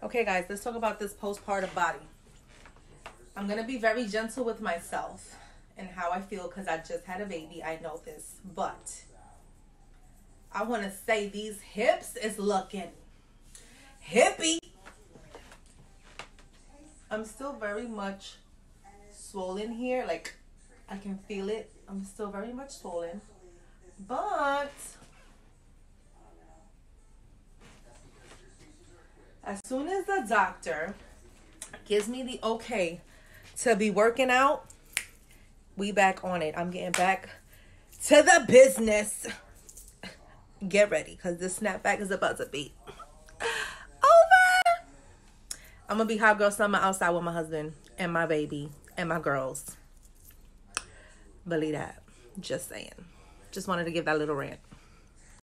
Okay, guys, let's talk about this postpartum body. I'm going to be very gentle with myself and how I feel because I just had a baby. I know this. But I want to say these hips is looking hippie. I'm still very much swollen here. Like, I can feel it. I'm still very much swollen. But as soon as the doctor gives me the okay to be working out, we back on it. I'm getting back to the business. Get ready because this snapback is about to be over. I'm gonna be hot girl summer outside with my husband and my baby and my girls. Believe that. Just saying. Just wanted to give that little rant.